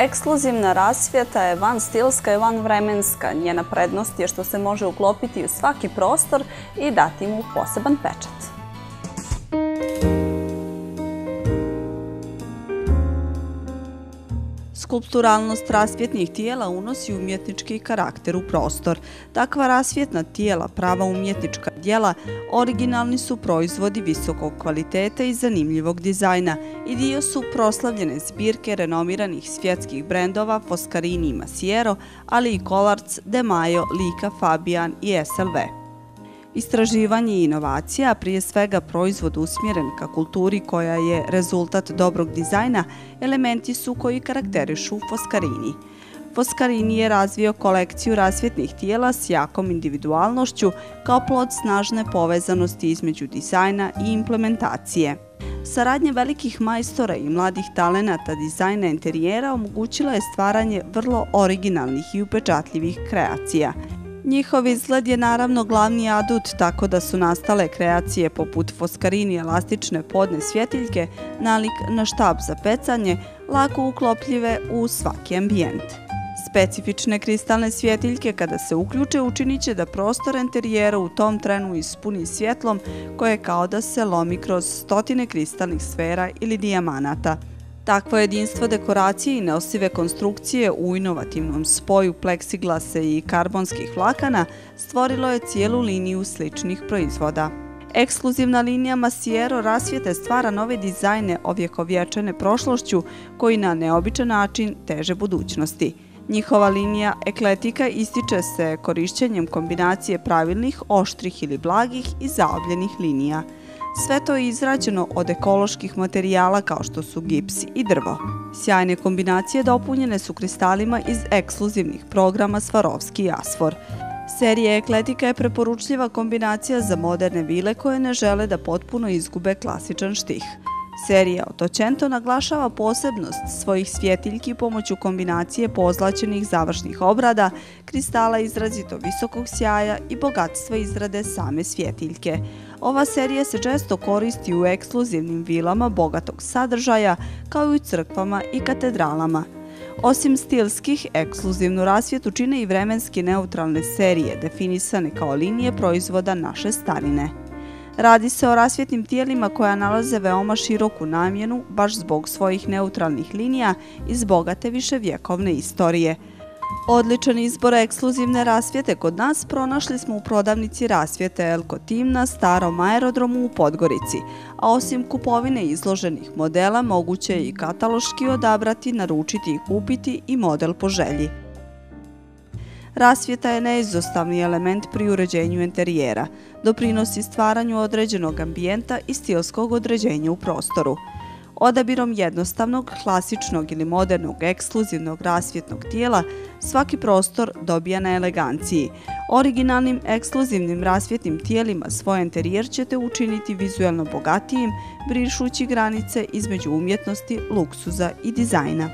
Ekskluzivna rasvijeta je van stilska i van vremenska. Njena prednost je što se može uklopiti u svaki prostor i dati mu poseban pečat. Skulpturalnost rasvjetnih tijela unosi umjetnički karakter u prostor. Takva rasvjetna tijela, prava umjetnička dijela, originalni su proizvodi visokog kvaliteta i zanimljivog dizajna i dio su proslavljene zbirke renomiranih svjetskih brendova Foscarini i Masiero, ali i Collards, De Maio, Lika, Fabian i SLV. Istraživanje i inovacija, prije svega proizvod usmjeren ka kulturi koja je rezultat dobrog dizajna, elementi su koji karakterišu Foscarini. Foscarini je razvio kolekciju rasvjetnih tijela s jakom individualnošću kao plod snažne povezanosti između dizajna i implementacije. Saradnja velikih majstora i mladih talenata dizajna interijera omogućila je stvaranje vrlo originalnih i upečatljivih kreacija – Njihov izgled je naravno glavni adut, tako da su nastale kreacije poput Foscarini elastične podne svjetiljke, nalik na štab za pecanje, lako uklopljive u svaki ambijent. Specifične kristalne svjetiljke kada se uključe učinit će da prostor interijera u tom trenu ispuni svjetlom koje je kao da se lomi kroz stotine kristalnih sfera ili dijamanata – Takvo jedinstvo dekoracije i neosive konstrukcije u inovativnom spoju pleksiglase i karbonskih vlakana stvorilo je cijelu liniju sličnih proizvoda. Ekskluzivna linija Masiero rasvijete stvara nove dizajne ovjekovječene prošlošću koji na neobičan način teže budućnosti. Njihova linija ekletika ističe se korišćenjem kombinacije pravilnih, oštrih ili blagih i zaobljenih linija – Sve to je izrađeno od ekoloških materijala kao što su gips i drvo. Sjajne kombinacije dopunjene su kristalima iz ekskluzivnih programa Svarovski i Asfor. Serija Ekletika je preporučljiva kombinacija za moderne vile koje ne žele da potpuno izgube klasičan štih. Serija Otočento naglašava posebnost svojih svjetiljki pomoću kombinacije pozlačenih završnih obrada, kristala izrazito visokog sjaja i bogatstva izrade same svjetiljke. Ova serija se često koristi u ekskluzivnim vilama bogatog sadržaja, kao i u crkvama i katedralama. Osim stilskih, ekskluzivnu rasvjetu čine i vremenski neutralne serije, definisane kao linije proizvoda naše starine. Radi se o rasvjetnim tijelima koja nalaze veoma široku namjenu, baš zbog svojih neutralnih linija i zbogate više vjekovne istorije – Odličan izbor ekskluzivne rasvijete kod nas pronašli smo u prodavnici rasvijete Elko Tim na starom aerodromu u Podgorici, a osim kupovine izloženih modela moguće je i kataloški odabrati, naručiti i kupiti i model po želji. Rasvjeta je neizostavni element pri uređenju interijera, doprinosi stvaranju određenog ambijenta i stilskog određenja u prostoru. Odabirom jednostavnog, klasičnog ili modernog ekskluzivnog rasvjetnog tijela, svaki prostor dobija na eleganciji. Originalnim ekskluzivnim rasvjetnim tijelima svoj interijer ćete učiniti vizuelno bogatijim, brišući granice između umjetnosti, luksuza i dizajna.